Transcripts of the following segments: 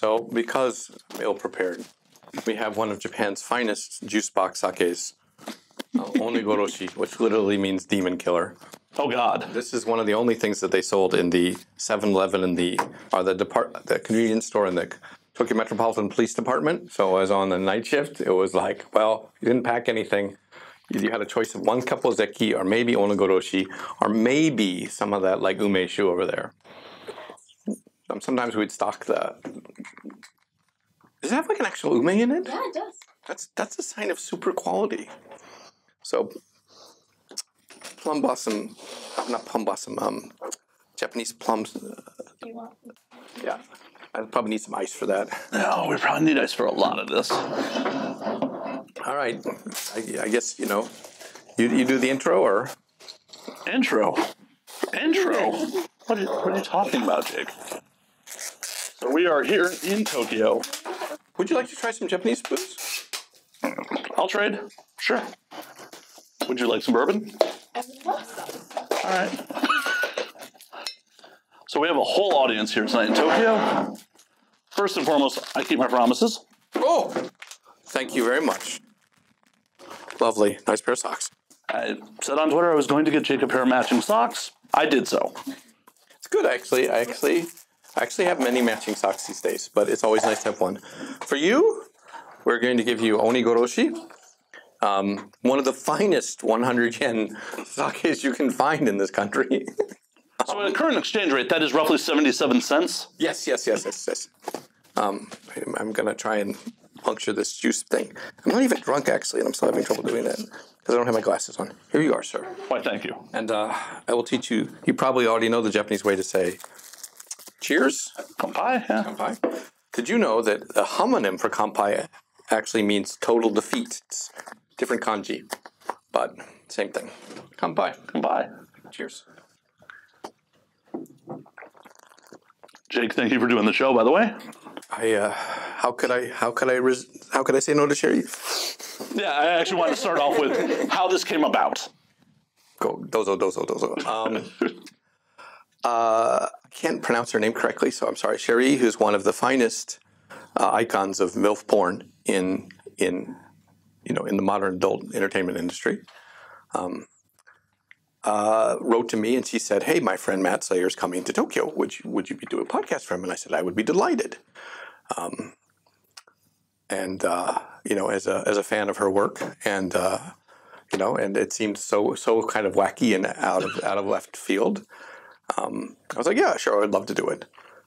So, because I'm ill prepared, we have one of Japan's finest juice box sakes, uh, Onigoroshi, which literally means demon killer. Oh God. This is one of the only things that they sold in the 7-Eleven and the or the depart the convenience store in the Tokyo Metropolitan Police Department. So I was on the night shift. It was like, well, you didn't pack anything. You had a choice of one cup Ozeki or maybe onigoroshi or maybe some of that like umeshu over there. Um, Sometimes we'd stock the. Does it have like an actual ume in it? Yeah, it does. That's that's a sign of super quality. So, plum blossom, not plum blossom, um, Japanese plums. uh, You want? Yeah, I probably need some ice for that. No, we probably need ice for a lot of this. All right, I, I guess you know, you you do the intro or Intro. Intro. What are, what are you talking about, Jake? So we are here in Tokyo. would you like to try some Japanese booze? I'll trade. Sure. Would you like some bourbon? I love some. All right. So we have a whole audience here tonight in Tokyo. First and foremost, I keep my promises. Oh, thank you very much. Lovely, nice pair of socks. I said on Twitter I was going to get Jake a pair of matching socks. I did so. It's good actually. I actually, I actually have many matching socks these days, but it's always nice to have one. For you, we're going to give you onigoroshi, um, one of the finest 100 yen sakes you can find in this country. So at current exchange rate, that is roughly 77 cents. yes, yes, yes, yes, yes. Um, I'm, I'm gonna try and puncture this juice thing. I'm not even drunk actually, and I'm still having trouble doing that because I don't have my glasses on. Here you are, sir. Why, thank you. And uh, I will teach you. You probably already know the Japanese way to say cheers. Kampai, yeah. Kampai. Did you know that the homonym for kampai actually means total defeat? It's different kanji, but same thing. Kampai. Kampai. Cheers. Jake, thank you for doing the show, by the way. I uh, how could I how could I res- how could I say no to Sherry? Yeah, I actually wanted to start off with how this came about. Go dozo dozo dozo. Um, uh, I can't pronounce her name correctly, so I'm sorry. Sherry, who's one of the finest uh, icons of milf porn in in you know in the modern adult entertainment industry, um, uh, wrote to me and she said, "Hey, my friend Matt Slayer is coming to Tokyo. Would you would you be doing a podcast for him?" And I said, "I would be delighted." Um, and uh, you know, as a as a fan of her work, and uh, you know, and it seemed so so kind of wacky and out of out of left field. Um, I was like, yeah, sure, I would love to do it.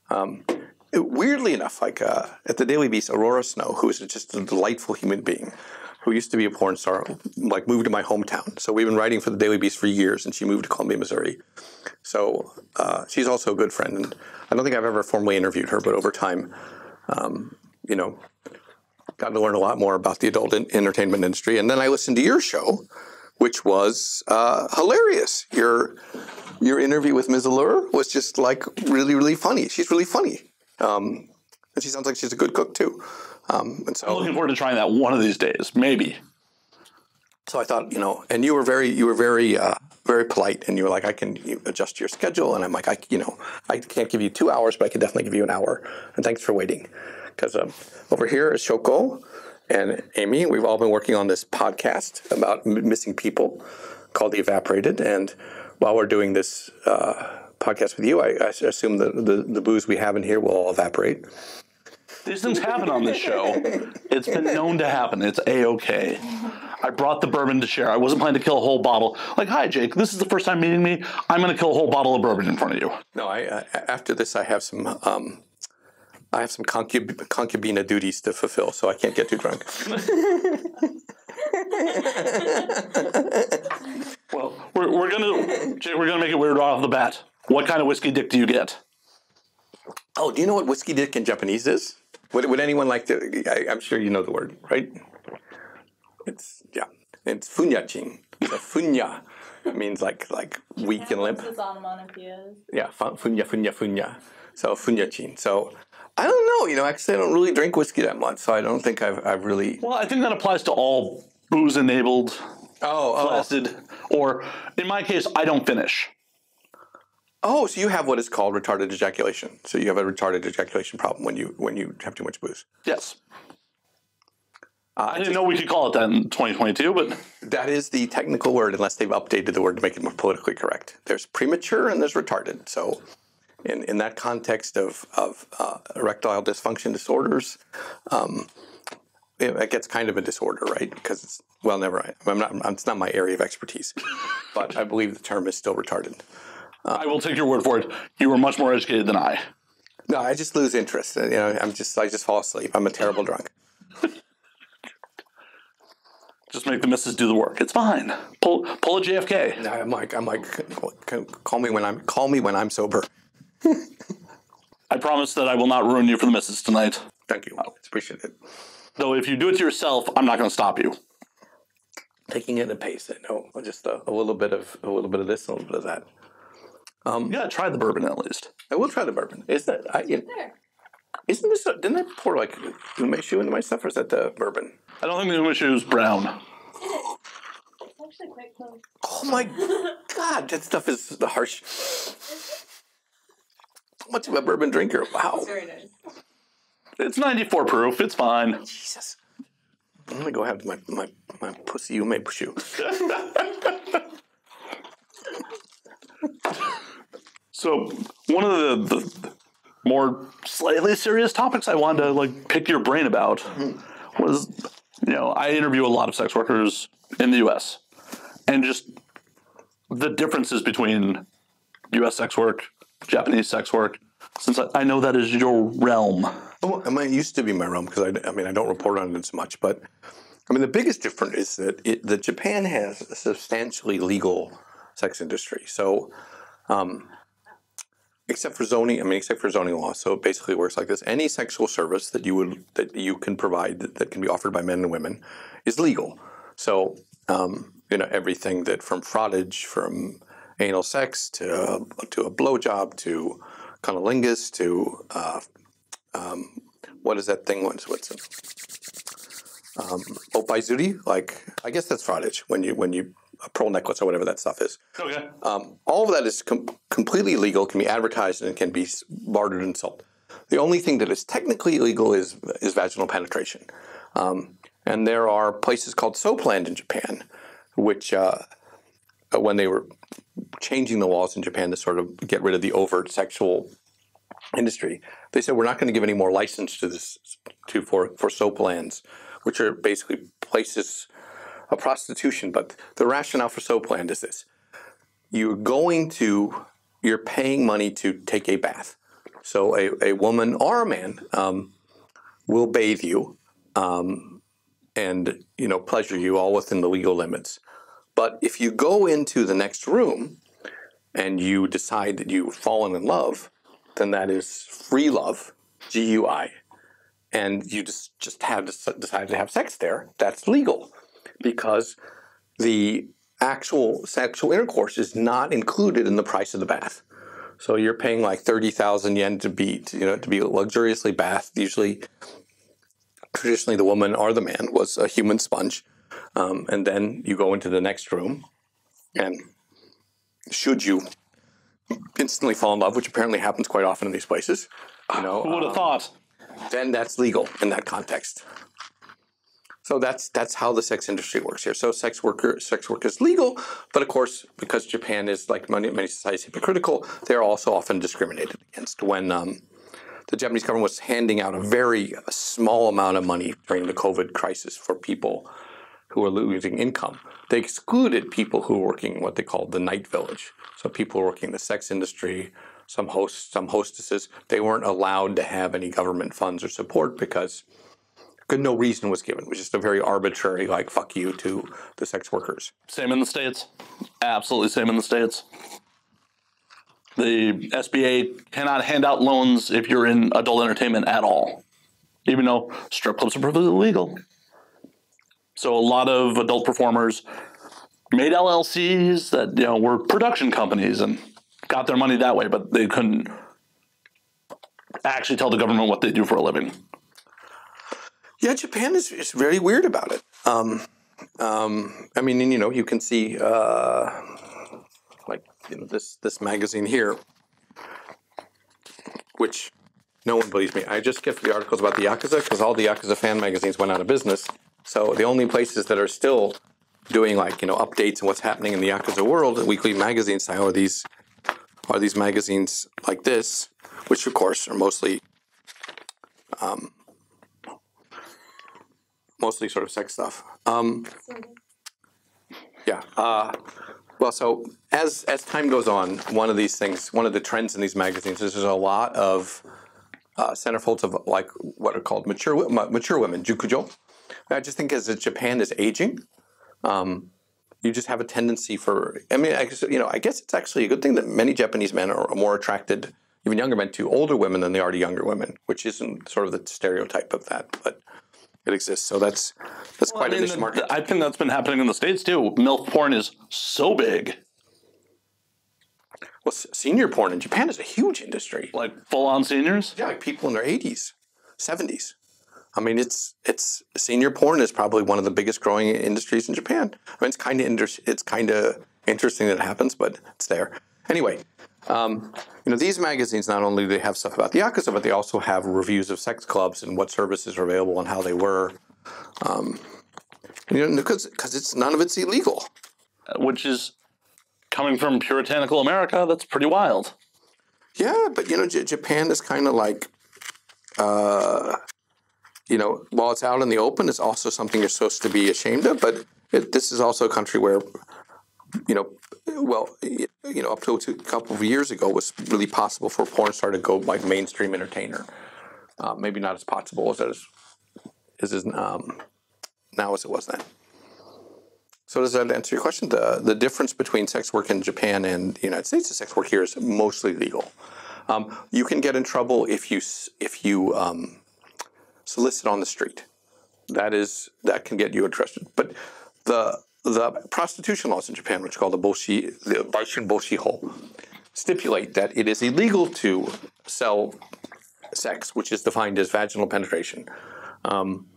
Um, it- weirdly enough, like uh, at the Daily Beast, Aurora Snow, who is just a delightful human being, who used to be a porn star, like moved to my hometown. So we've been writing for the Daily Beast for years, and she moved to Columbia, Missouri. So uh, she's also a good friend, and I don't think I've ever formally interviewed her, but over time, um, you know, got to learn a lot more about the adult en- entertainment industry. And then I listened to your show, which was uh, hilarious. Your your interview with Ms. Allure was just like really, really funny. She's really funny. Um, and she sounds like she's a good cook too. Um, and I'm looking forward to trying that one of these days, maybe. so I thought, you know, and you were very, you were very, uh, very polite, and you were like, I can adjust your schedule, and I'm like, I, you know, I can't give you two hours, but I can definitely give you an hour. And thanks for waiting, because um, over here is Shoko and Amy. We've all been working on this podcast about m- missing people called The Evaporated, and while we're doing this uh, podcast with you, I, I assume the, the the booze we have in here will all evaporate. These things happen on this show. It's been known to happen. It's a okay. I brought the bourbon to share. I wasn't planning to kill a whole bottle. Like, hi, Jake. This is the first time meeting me. I'm going to kill a whole bottle of bourbon in front of you. No, I, I after this I have some um, I have some concub- concubina duties to fulfill, so I can't get too drunk. Well, we're, we're gonna we're gonna make it weird right off the bat. What kind of whiskey dick do you get? Oh, do you know what whiskey dick in Japanese is? Would, would anyone like to? I, I'm sure you know the word, right? It's yeah, it's funyachin. So funya means like like weak and limp. What's onomatopoeias? Yeah, funya funya funya. So funyachin. So I don't know. You know, actually, I don't really drink whiskey that much, so I don't think I've I've really. Well, I think that applies to all booze enabled, Oh, oh, or in my case, I don't finish. Oh, so you have what is called retarded ejaculation. So you have a retarded ejaculation problem when you when you have too much booze. Yes. Uh, I didn't know we could call it that in 2022, but That is the technical word, unless they've updated the word to make it more politically correct. There's premature and there's retarded. So, in, in that context of, of uh, erectile dysfunction disorders, um, it, gets kind of a disorder, right? Because it's, well, never mind. I'm not, it's not my area of expertise, but I believe the term is still retarded. Uh, I will take your word for it. You were much more educated than I. No, I just lose interest. You know, I'm just, I just fall asleep. I'm a terrible drunk. Just make the missus do the work. It's fine. Pull, pull a JFK. I'm like, I'm like, call me when I'm, call me when I'm sober. I promise that I will not ruin you for the missus tonight. Thank you. Appreciate it. Though if you do it to yourself, I'm not going to stop you. taking it and pace it. No, just a, a little bit of a little bit of this, a little bit of that. Um, you gotta try the bourbon at least. I will try the bourbon. Is that I, you- There. isn't this? A, didn't I pour like umeshu into my stuff, or is that the bourbon? I don't think the umeshu is brown. It's actually quite close. Oh my god, that stuff is the harsh. So much of a bourbon drinker. Wow, Very nice. It's 94 proof. It's fine. Oh, Jesus. I'm gonna go have my my my pussy you may push you. So one of the, the more slightly serious topics I wanted to like pick your brain about mm-hmm. was, you know, I interview a lot of sex workers in the U.S. and just the differences between U.S. sex work, Japanese sex work. Since I, I know that is your realm. Oh, I mean, it used to be my realm because I, I mean I don't report on it so much, but I mean the biggest difference is that it, Japan has a substantially legal sex industry. So, um, except for zoning, I mean except for zoning law. So it basically works like this: any sexual service that you would that you can provide that, that can be offered by men and women is legal. So um, you know everything that from frottage, from anal sex to to a blowjob to cunnilingus to uh, what is that thing? What's what's it? Um, opaizuri? Like I guess that's frottage when you when you a pearl necklace or whatever that stuff is. Okay. Um, all of that is com- completely legal, can be advertised, and can be bartered and sold. The only thing that is technically illegal is is vaginal penetration. Um, and there are places called Soapland in Japan, which uh, when they were changing the laws in Japan to sort of get rid of the overt sexual industry, they said we're not going to give any more license to this to for for soap lands, which are basically places of prostitution. But the rationale for soap land is this: you're going to you're paying money to take a bath. So a, a woman or a man um, will bathe you um, and you know pleasure you all within the legal limits. But if you go into the next room and you decide that you've fallen in love, then that is free love, G U I, and you just just have to decide to have sex there. That's legal because the actual sexual intercourse is not included in the price of the bath. So you're paying like thirty thousand yen to be, you know, to be luxuriously bathed. Usually, traditionally, the woman or the man was a human sponge, um, and then you go into the next room, and should you instantly fall in love, which apparently happens quite often in these places, you know, Who would have um, thought? then that's legal in that context. So that's that's how the sex industry works here. So sex worker sex work is legal, but of course, because Japan is like many many societies hypocritical, they're also often discriminated against. When um, the Japanese government was handing out a very small amount of money during the COVID crisis for people who are losing income, they excluded people who were working in what they called the night village. So people working in the sex industry, some hosts, some hostesses, they weren't allowed to have any government funds or support because no reason was given. It was just a very arbitrary, like fuck you to the sex workers. Same in the States. Absolutely same in the States. The SBA cannot hand out loans if you're in adult entertainment at all, even though strip clubs are perfectly legal. So a lot of adult performers made LLCs that you know were production companies and got their money that way, but they couldn't actually tell the government what they do for a living. Yeah, Japan is, is very weird about it. Um, um, I mean, and, you know, you can see uh, like you know this this magazine here. which no one believes me. I just get the articles about the Yakuza because all the Yakuza fan magazines went out of business. So the only places that are still doing like you know updates and what's happening in the Yakuza world, weekly magazine style, are these are these magazines like this, which of course are mostly um, mostly sort of sex stuff. Um, yeah. Uh, well, so as as time goes on, one of these things, one of the trends in these magazines is there's a lot of uh, centerfolds of like what are called mature mature women, jukujo. I just think as Japan is aging, um, you just have a tendency for. I mean, I guess, you know, I guess it's actually a good thing that many Japanese men are more attracted, even younger men, to older women than they are to younger women, which isn't sort of the stereotype of that, but it exists. So that's that's Well, I, quite a mean, niche market. I think that's been happening in the states too. MILF porn is so big, Well, senior porn in Japan is a huge industry. like full on seniors. Yeah, like people in their eighties, seventies. I mean, it's it's senior porn is probably one of the biggest growing industries in Japan. I mean, it's kind of inter- it's kind of interesting that it happens, but it's there. Anyway, um, you know, these magazines not only do they have stuff about the yakuza, but they also have reviews of sex clubs and what services are available and how they were. Um, you know, because because it's none of it's illegal. which is coming from puritanical America. That's pretty wild. Yeah, but you know, J- Japan is kind of like, uh, you know, while it's out in the open, it's also something you're supposed to be ashamed of. But it, this is also a country where, you know, well, you know, up to a couple of years ago, it was really possible for a porn star to go like mainstream entertainer. Uh, maybe not as possible as as as is, um, now as it was then. So does that answer your question? The the difference between sex work in Japan and the United States, the sex work here is mostly legal. Um, you can get in trouble if you if you um, solicit on the street. That is that can get you arrested. But the the prostitution laws in Japan, which are called the boshi the Baishun boshi ho, stipulate that it is illegal to sell sex, which is defined as vaginal penetration. Um,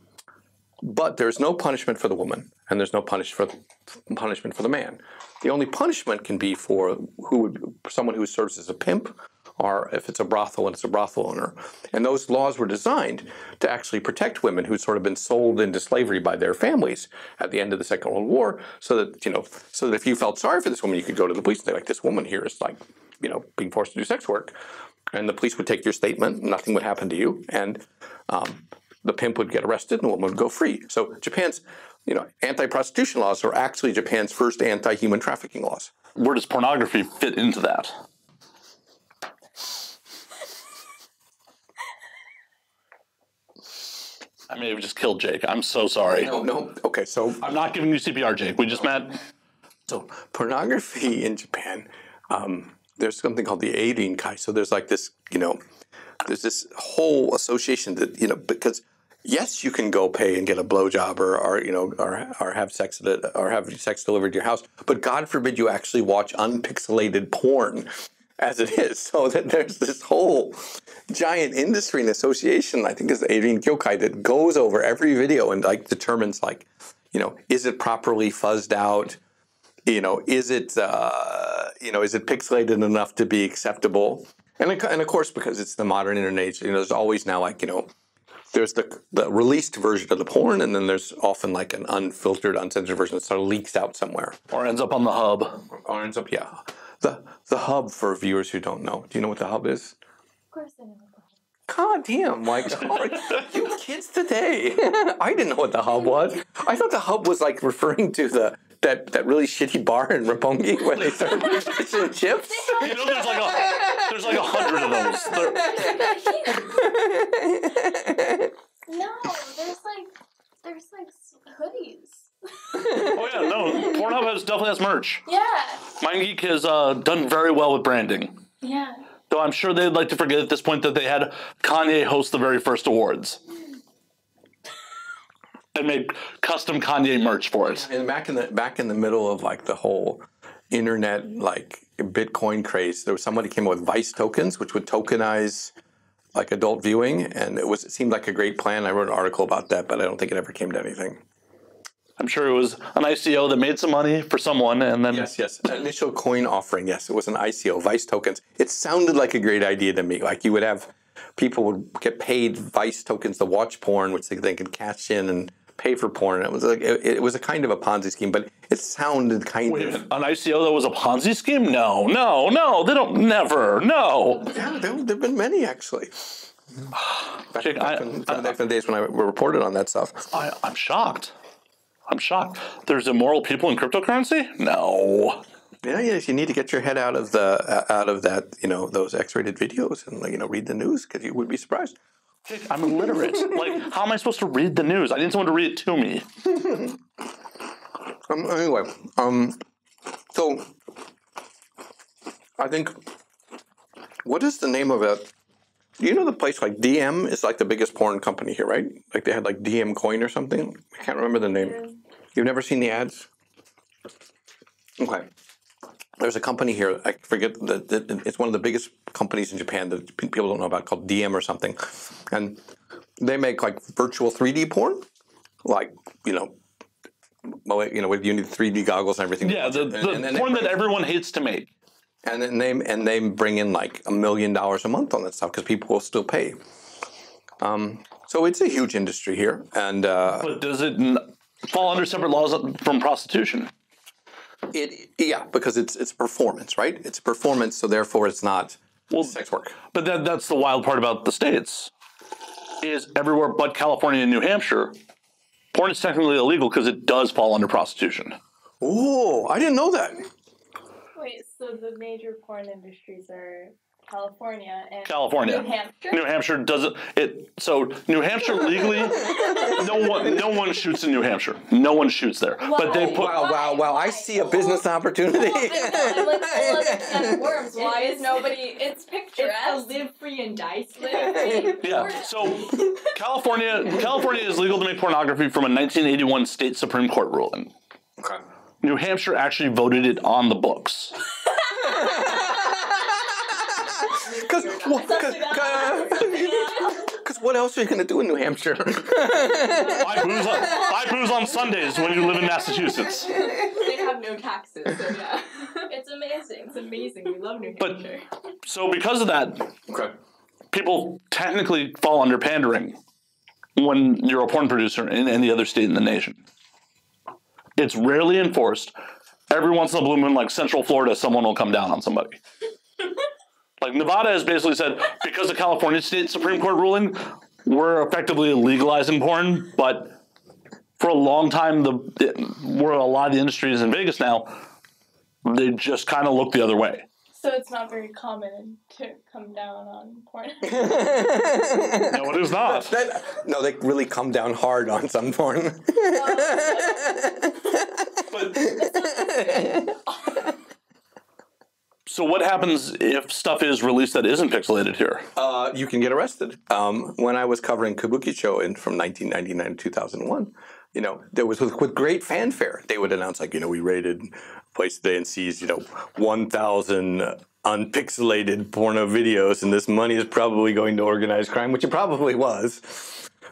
but there's no punishment for the woman, and there's no punish for punishment for the man. The only punishment can be for who would someone who serves as a pimp, or if it's a brothel and it's a brothel owner. And those laws were designed to actually protect women who'd sort of been sold into slavery by their families at the end of the Second World War, so that you know, so that if you felt sorry for this woman, you could go to the police and say, like, this woman here is like, you know, being forced to do sex work, and the police would take your statement, nothing would happen to you, and um, the pimp would get arrested and the woman would go free. So Japan's, you know, anti-prostitution laws are actually Japan's first anti-human trafficking laws. Where does pornography fit into that? I may have just killed Jake. I'm so sorry. No, no. Okay, so I'm not giving you CPR, Jake. We just met. so pornography in Japan, um, there's something called the Aidin Kai. So there's like this, you know, there's this whole association that you know because yes, you can go pay and get a blowjob or, or you know or, or have sex at or have sex delivered to your house, but God forbid you actually watch unpixelated porn as it is. So that there's this whole giant industry and association. I think is the Adrian Kyokai that goes over every video and like determines like, you know, is it properly fuzzed out? You know, is it uh, you know is it pixelated enough to be acceptable? And of- and of course because it's the modern internet age, you know, there's always now like you know. There's the the released version of the porn, and then there's often like an unfiltered, uncensored version that sort of leaks out somewhere. Or ends up on the hub. Or ends up, yeah. The the hub for viewers who don't know. Do you know what the hub is? Of course I know. God damn, like you kids today. I didn't know what the hub was. I thought the hub was like referring to the that, that really shitty bar in Roppongi where they serve fish and chips. You know, there's like a there's like a hundred of those. They're- No, there's like there's like hoodies. Oh yeah, no. Pornhub has definitely has merch. Yeah. MindGeek has uh, done very well with branding. Yeah. Though I'm sure they'd like to forget at this point that they had Kanye host the very first awards. And made custom Kanye merch for it. And back in the back in the middle of like the whole internet like Bitcoin craze, there was somebody came up with Vice tokens, which would tokenize like adult viewing, and it was it seemed like a great plan. I wrote an article about that, but I don't think it ever came to anything. I'm sure it was an ICO that made some money for someone, and then Yes, yes. Initial coin offering. Yes, it was an ICO, Vice tokens. It sounded like a great idea to me. Like you would have people would get paid Vice tokens to watch porn, which they, they could cash in and pay for porn. It was like it, it was a kind of a Ponzi scheme, but it sounded kind Wait of. an ICO that was a Ponzi scheme? No, no, no. They don't. Never. No. Yeah, there have been many actually. Back, Jake, back, I- in, back in the days when I reported on that stuff. I, I'm shocked. I'm shocked. There's immoral people in cryptocurrency? No. Yeah, yes, you need to get your head out of the uh, out of that, you know, those X-rated videos and like, you know, read the news because you would be surprised. I'm illiterate. like, how am I supposed to read the news? I need someone to read it to me. Um, anyway, um, so I think what is the name of it? You know the place like DM is like the biggest porn company here, right? Like they had like DM Coin or something. I can't remember the name. You've never seen the ads? Okay. There's a company here. I forget the, the it's one of the biggest companies in Japan that people don't know about called DM or something, and they make like virtual 3D porn, like you know you know, with you need 3D goggles and everything. Yeah, the, the and they porn that everyone hates to make. and then they and they bring in like a million dollars a month on that stuff because people will still pay. Um, so it's a huge industry here, and uh, But does it fall under separate laws from prostitution? it yeah because it's it's performance, right? It's performance, so therefore it's not Well, sex work. But that, that's the wild part about the states. Is everywhere but California and New Hampshire, porn is technically illegal because it does fall under prostitution. Oh, I didn't know that. Wait, so the major porn industries are California and California. New Hampshire. New Hampshire doesn't it so New Hampshire legally no one no one shoots in New Hampshire. No one shoots there. But they put Wow, wow, wow! I see a business opportunity. I'm like full of can worms. Why It is is- nobody? It's It's a live free and die free. Yeah. So California California is legal to make pornography from a 1981 state Supreme Court ruling. okay. New Hampshire actually voted it on the books. Because what else are you going to do in New Hampshire? Buy booze, on, buy booze on Sundays when you live in Massachusetts. they have no taxes, so yeah. It's amazing. It's amazing. We love New Hampshire. But- So because of that, okay. people technically fall under pandering when you're a porn producer in any other state in the nation. It's rarely enforced. Every once in a blue moon, like Central Florida, someone will come down on somebody. Like Nevada has basically said, because of California state Supreme Court ruling, we're effectively legalizing porn, but for a long time, the where a lot of the industry is in Vegas now, they just kind of look the other way. So it's not very common to come down on porn. No, it is not. That, no, they really come down hard on some porn. So what happens if stuff is released that isn't pixelated here? uh, you can get arrested. Um, when I was covering Kabukicho in from 1999 to 2001, you know, there was with, with great fanfare. They would announce like, you know, we raided place today and seized, you know, 1,000 unpixelated porno videos, and this money is probably going to organized crime, which it probably was.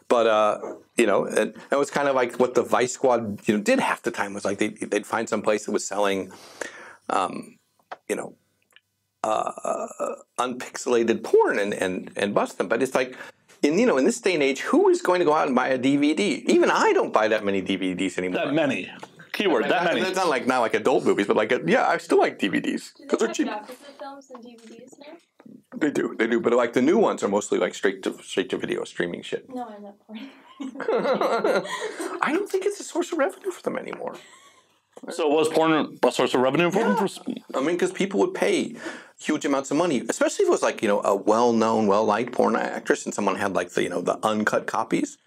But uh, you know, it, it was kind of like what the Vice Squad, you know, did half the time was like they, they'd find some place that was selling, um, you know, Uh, unpixelated porn and, and, and bust them. But it's like, in you know, in this day and age, who is going to go out and buy a DVD? Even I don't buy that many DVDs anymore. That many. Keyword, that many. It's not like not like adult movies, but like a, yeah, I still like DVDs because they they're have cheap. Films and DVDs now? They do, they do. But like the new ones are mostly like straight to straight to video streaming shit. No, I'm not porn. I don't think it's a source of revenue for them anymore. So was porn a source of revenue for them? For, I mean, because people would pay huge amounts of money, especially if it was like you know a well-known, well-liked porn actress, and someone had like the you know the uncut copies.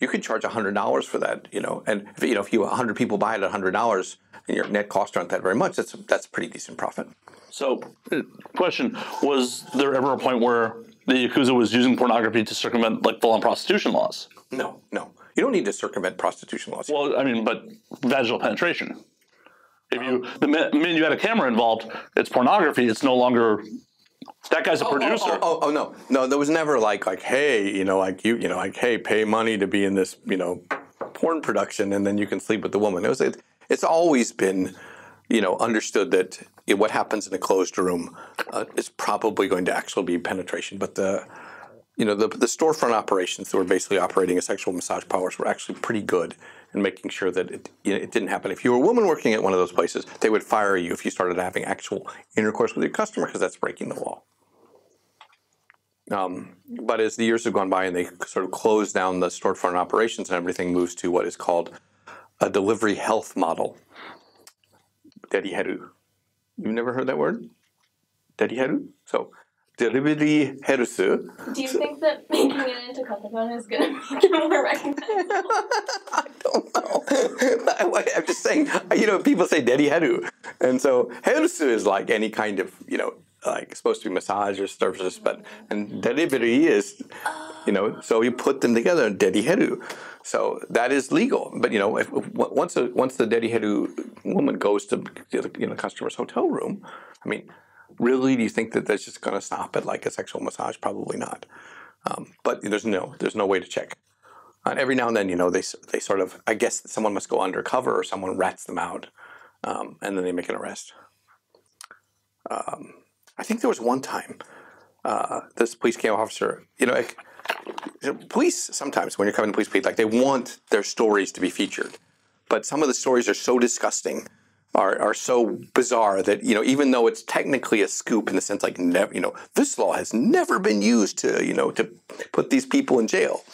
You could charge hundred dollars for that, you know, and if, you know if you hundred people buy it at hundred dollars, and your net costs aren't that very much, that's that's a pretty decent profit. so, uh, question: Was there ever a point where the yakuza was using pornography to circumvent like full-on prostitution laws? No, no, you don't need to circumvent prostitution laws. Well, I mean, but vaginal penetration. If you the mi- minute you had a camera involved, it's pornography. It's no longer that guy's a producer. Oh, oh, oh, no, no, there was never like like hey, you know, like you, you know, like hey, pay money to be in this, you know, porn production, and then you can sleep with the woman. It was it, it's always been, you know, understood that you know, what happens in a closed room uh, is probably going to actually be penetration, but the you know the the storefront operations that were basically operating as sexual massage parlors were actually pretty good in making sure that it it didn't happen. If you were a woman working at one of those places, they would fire you if you started having actual intercourse with your customer because that's breaking the law. Um, but as the years have gone by and they sort of close down the storefront operations and everything moves to what is called a delivery health model. Dediheru. You've never heard that word? Dediheru? So, delivery health. Do you think that making it into Katakana is gonna make it more recognizable? I don't know. I'm just saying, you know, people say Dedi Heru. And so Herusu is like any kind of, you know, like supposed to be massage or services, but and delivery is, you know, so you put them together in Dedi Heru. So that is legal. But you know, if, once a, once the Dedi Heru woman goes to the you know customer's hotel room, I mean, really, do you think that that's just going to stop at like a sexual massage? Probably not. Um, but there's no there's no way to check. And every now and then, you know, they they sort of I guess someone must go undercover or someone rats them out, um, and then they make an arrest. Um, I think there was one time uh, this police came officer, you know, like, you police sometimes when you're coming to police like they want their stories to be featured, but some of the stories are so disgusting, are are so bizarre that you know even though it's technically a scoop in the sense like never, you know, this law has never been used to you know to put these people in jail,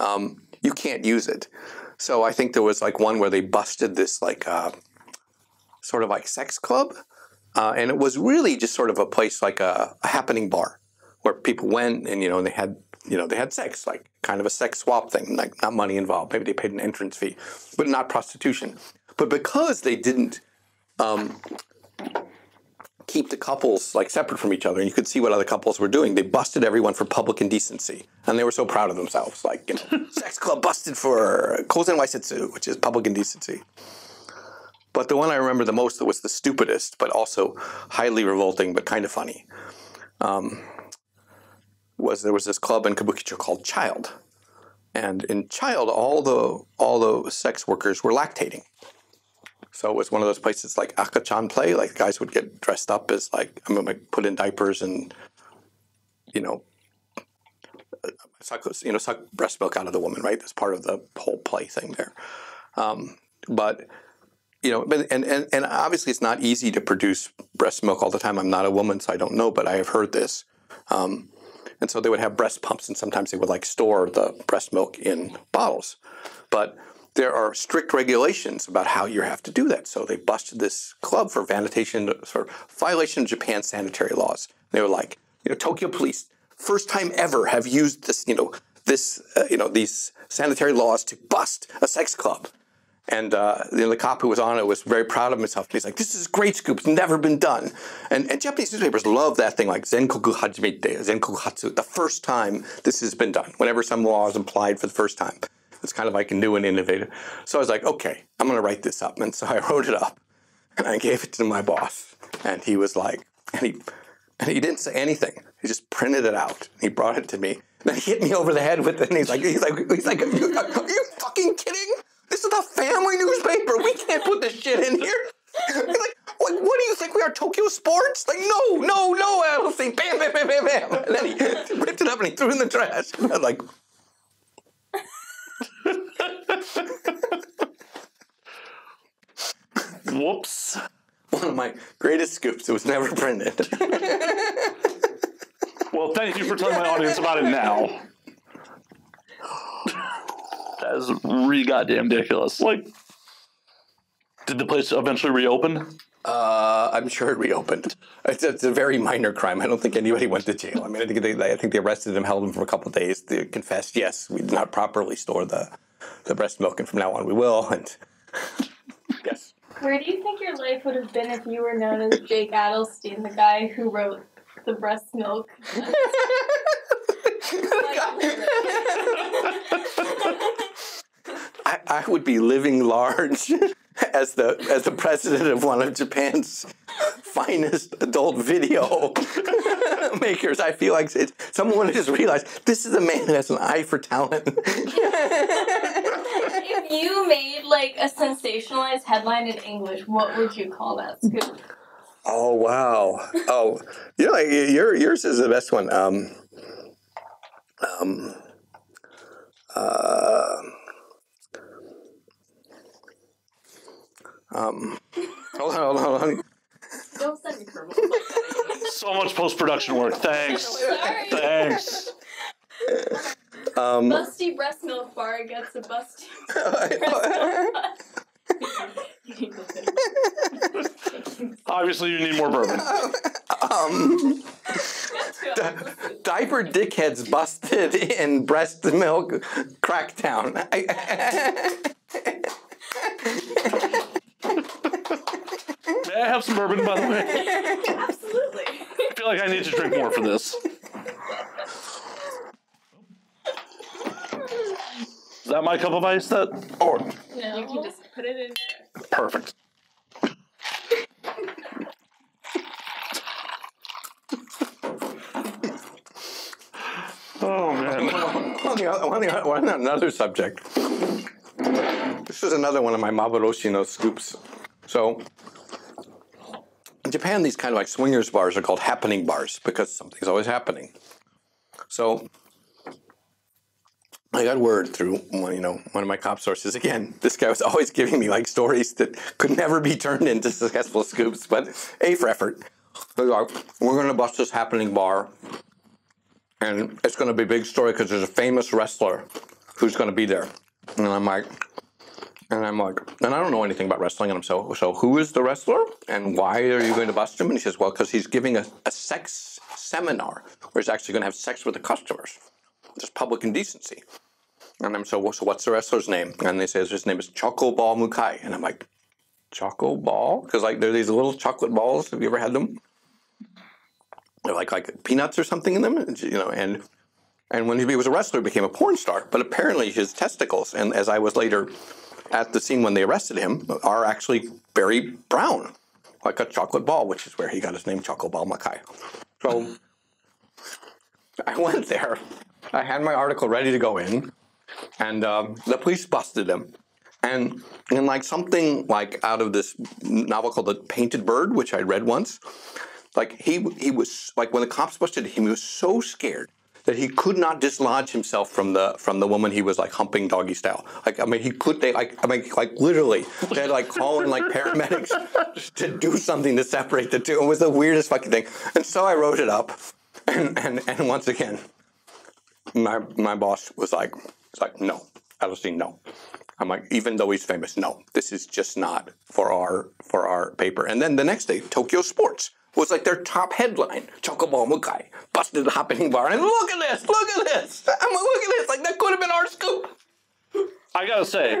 um, you can't use it. So I think there was like one where they busted this like uh, sort of like sex club. Uh, and it was really just sort of a place like a, a happening bar where people went and you know and they had you know they had sex like kind of a sex swap thing like not money involved maybe they paid an entrance fee but not prostitution but because they didn't um, keep the couples like separate from each other and you could see what other couples were doing. They busted everyone for public indecency and they were so proud of themselves. Like you know sex club busted for kozen waisetsu which is public indecency. But the one I remember the most that was the stupidest, but also highly revolting, but kind of funny, um, was there was this club in Kabukicho called Child, and in Child, all the all the sex workers were lactating. So it was one of those places like akachan play, like guys would get dressed up as like I'm gonna put in diapers and you know suck you know suck breast milk out of the woman, right? That's part of the whole play thing there. Um, but you know, but and, and and obviously it's not easy to produce breast milk all the time. I'm not a woman, so I don't know, but I have heard this. Um, and so they would have breast pumps, and sometimes they would like store the breast milk in bottles. But there are strict regulations about how you have to do that. So they busted this club for vanitation, for violation of Japan's sanitary laws. They were like, you know, Tokyo police, first time ever have used this, you know, this, uh, you know, these sanitary laws to bust a sex club. And uh, you know, the cop who was on it was very proud of himself. He's like, "This is a great scoop. It's never been done." And, and Japanese newspapers love that thing, like Zenkoku Hajimete, Zenkoku Hatsu, the first time this has been done. Whenever some law is applied for the first time, it's kind of like new and innovative. So I was like, "Okay, I'm going to write this up." And so I wrote it up, and I gave it to my boss, and he was like, and he and he didn't say anything. He just printed it out. He brought it to me. Then he hit me over the head with it, and he's like, he's like, he's like, are you, are you fucking kidding? This is a family newspaper. We can't put this shit in here. He's like, what, what do you think we are, Tokyo Sports? Like, no, no, no, Adelstein. Bam, bam, bam, bam, bam. And then he ripped it up and he threw it in the trash. And I was like, Whoops. one of my greatest scoops. It was never printed. Well, thank you for telling my audience about it now. That is re goddamn ridiculous. Like, did the place eventually reopen? Uh, I'm sure it reopened. It's, it's a very minor crime. I don't think anybody went to jail. I mean, I think they, I think they arrested him, held him for a couple of days. They confessed, yes, we did not properly store the, the breast milk, and from now on we will. And yes, Where do you think your life would have been if you were known as Jake Adelstein, the guy who wrote the breast milk? I, I would be living large as the as the president of one of Japan's finest adult video makers. I feel like it's, someone has realized this is a man who has an eye for talent. if If you made like a sensationalized headline in English, what would you call that scoop? Oh wow! Oh, you know, like, your yours is the best one. Um, um, uh, um, hold on, hold on, hold on. Don't send me curveballs. So much post production work. Thanks. Sorry. Thanks. Um, Busty breast milk bar gets a busty breast milk bar. Obviously, you need more bourbon. um, diaper dickheads busted in breast milk crackdown. May I have some bourbon, by the way? Absolutely. I feel like I need to drink more for this. Is that my cup of ice? That or No. You can just put it in there. perfect. Oh man. on, the, other- on, the, other- on another subject, this is another one of my Maboroshi no scoops. So, in Japan, these kind of like swingers bars are called happening bars because something's always happening. So, I got word through you know, one of my cop sources. Again, this guy was always giving me like stories that could never be turned into successful scoops, but A for effort. They're uh, like, We're going to bust this happening bar and it's going to be a big story because there's a famous wrestler who's going to be there. And I'm like, and I'm like, and I don't know anything about wrestling. And I'm so, so who is the wrestler and why are you going to bust him? And he says, well, because he's giving a, a sex seminar where he's actually going to have sex with the customers, just public indecency. And I'm so, well, so what's the wrestler's name? And they say his name is Choco Ball Mukai. And I'm like, Choco Ball? Because like there are these little chocolate balls. Have you ever had them? They're like like peanuts or something in them, you know. And and when he was a wrestler, he became a porn star. But apparently, his testicles, and as I was later at the scene when they arrested him, are actually very brown, like a chocolate ball, which is where he got his name, Choco Ball Mukai. So I went there. I had my article ready to go in, and um, the police busted him. And in like something like out of this novel called The Painted Bird, which I read once, like he he was like when the cops busted him, he was so scared that he could not dislodge himself from the from the woman he was like humping doggy style. Like I mean, he could they like I mean like literally they had like calling like paramedics to do something to separate the two. It was the weirdest fucking thing. And so I wrote it up, and and and once again, my my boss was like was like no, Adelstein, no. I'm like, even though he's famous, no, this is just not for our for our paper. And then the next day, Tokyo Sports was like their top headline: Choco Ball Mukai busted the hopping bar. And look at this, look at this. I'm like, look at this. Like that could have been our scoop. I gotta say,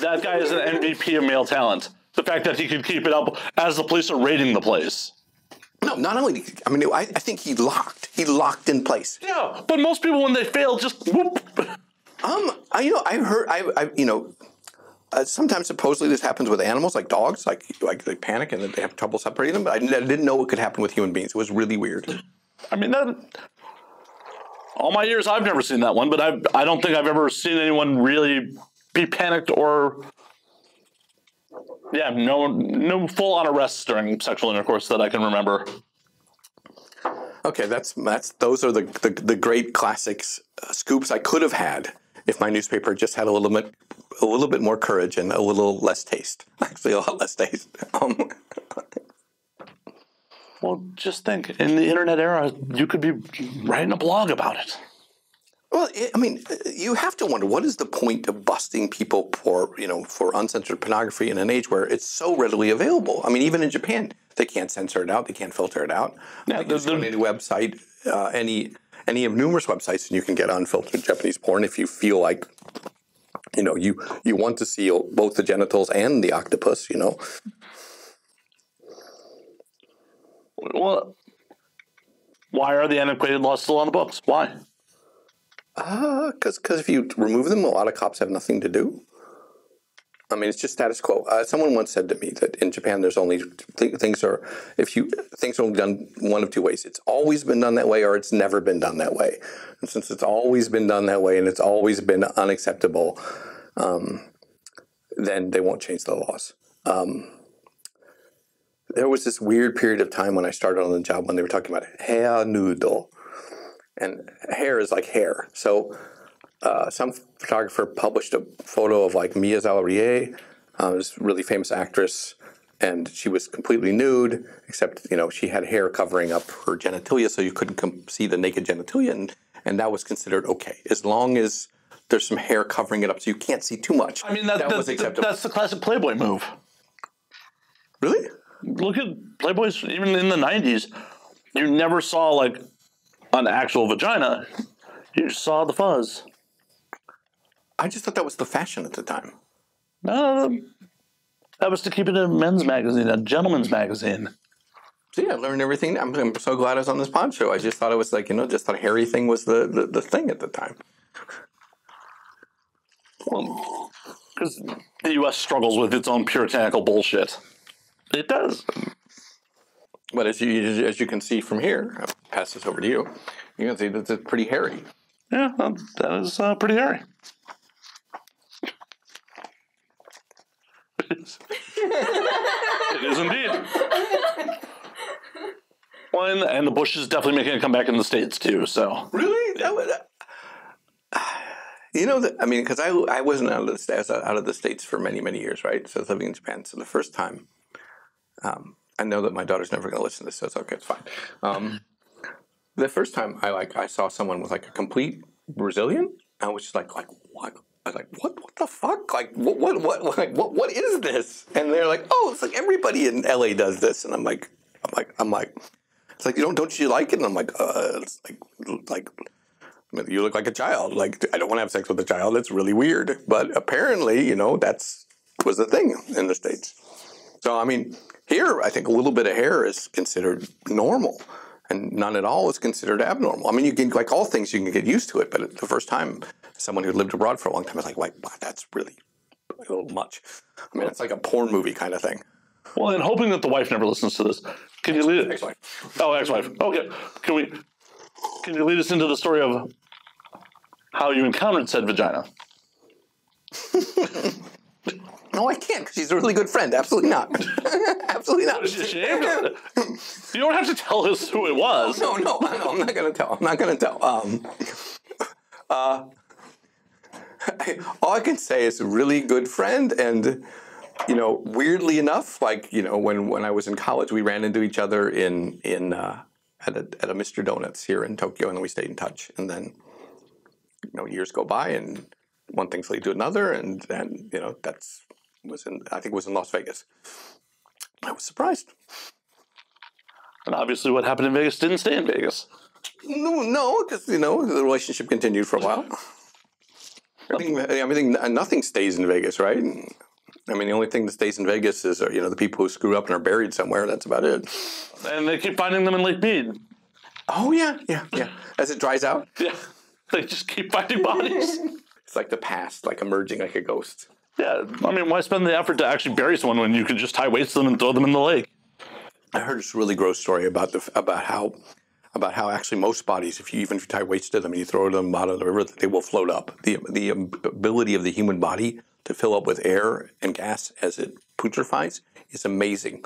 that guy is an MVP of male talent. The fact that he could keep it up as the police are raiding the place. No, not only. I mean, I, I think he locked. He locked in place. Yeah, but most people when they fail just whoop. Um, I, you know, I heard, I, I you know, uh, sometimes supposedly this happens with animals, like dogs, like like they panic and they have trouble separating them. But I, didn't- know it could happen with human beings. It was really weird. I mean that. All my years, I've never seen that one, but I I don't think I've ever seen anyone really be panicked or. Yeah, no, no full-on arrests during sexual intercourse that I can remember. Okay, that's that's those are the the, the great classics uh, scoops I could have had if my newspaper just had a little bit a little bit more courage and a little less taste. Actually, a lot less taste. Um, Well, just think, in the internet era, you could be writing a blog about it. well, I mean, you have to wonder what is the point of busting people for you know for uncensored pornography in an age where it's so readily available. I mean, even in Japan, they can't censor it out, they can't filter it out. Yeah, you can just go to any website, uh, any any of numerous websites, and you can get unfiltered Japanese porn if you feel like you know you you want to see both the genitals and the octopus. You know, Well, why are the antiquated laws still on the books? Why? Ah, because because if you remove them, a lot of cops have nothing to do. I mean, it's just status quo. Uh, someone once said to me that in Japan, there's only th- things are if you things are only done one of two ways. It's always been done that way, or it's never been done that way. And since it's always been done that way, and it's always been unacceptable, um, then they won't change the laws. Um, there was this weird period of time when I started on the job when they were talking about hair noodle, and hair is like hair. So uh, some photographer published a photo of like Miyazawa Rie, uh, this really famous actress, and she was completely nude, except you know she had hair covering up her genitalia, so you couldn't com- see the naked genitalia, and, and that was considered okay as long as there's some hair covering it up, so you can't see too much. I mean, that, that that- was acceptable. that's the classic Playboy move. really? Look at Playboys, even in the 90s, you never saw like an actual vagina. You just saw the fuzz. I just thought that was the fashion at the time. No, that was to keep it a men's magazine, a gentleman's magazine. See, I learned everything. I'm, I'm so glad I was on this pod show. I just thought it was like, you know, just thought hairy thing was the, the, the thing at the time. Because the U.S. struggles with its own puritanical bullshit. It does. But as you as you can see from here, I'll pass this over to you. You can see that it's pretty hairy. Yeah, that that is uh, pretty hairy. Is. it is indeed. One and, and the Bush is definitely making a comeback in the states too. So Really? That would. You know, that, I mean, because I, I wasn't out of the states out of the states for many many years, right? So I was living in Japan. So the first time, um, I know that my daughter's never going to listen to this, so it's okay, it's fine. Um, the first time I like I saw someone with like a complete Brazilian, I was just like like what? I was like, what? What the fuck? Like, what? What? What? Like, what? What is this? And they're like, oh, it's like everybody in LA does this, and I'm like, I'm like, I'm like, it's like you don't don't you like it? And I'm like, uh, it's like like you look like a child. Like I don't want to have sex with a child. It's really weird. But apparently, you know, that's was the thing in the states. So I mean, here I think a little bit of hair is considered normal, and none at all is considered abnormal. I mean, you can like all things, you can get used to it. But the first time someone who lived abroad for a long time I was like, "Like, wow, that's really a little much." I mean, it's like a porn movie kind of thing. well, and hoping that the wife never listens to this, can you lead it? Ex-wife. Oh, ex-wife. Okay. Can we? Can you lead us into the story of how you encountered said vagina? No, I can't because she's a really good friend. Absolutely not. Absolutely not. You don't have to tell us who it was. No, no, no I'm not gonna tell. I'm not gonna tell. Um, uh, all I can say is a really good friend, and you know, weirdly enough, like you know, when when I was in college, we ran into each other in in uh, at a at a Mr. Donuts here in Tokyo, and then we stayed in touch. And then you know, years go by, and one thing's lead to another, and and you know, that's was in I think it was in Las Vegas. I was surprised. And obviously, what happened in Vegas didn't stay in Vegas. No, no, because you know the relationship continued for a while. Everything, everything, nothing stays in Vegas, right? I mean, the only thing that stays in Vegas is uh, you know the people who screw up and are buried somewhere. That's about it. And they keep finding them in Lake Mead. Oh yeah, yeah, yeah. As it dries out, Yeah. They just keep finding bodies. it's like the past, like emerging like a ghost. yeah. I mean, why spend the effort to actually bury someone when you can just tie weights to them and throw them in the lake? I heard this really gross story about the about how about how actually most bodies, if you even if you tie weights to them and you throw them out of the river, they will float up. The the ability of the human body to fill up with air and gas as it putrefies is amazing.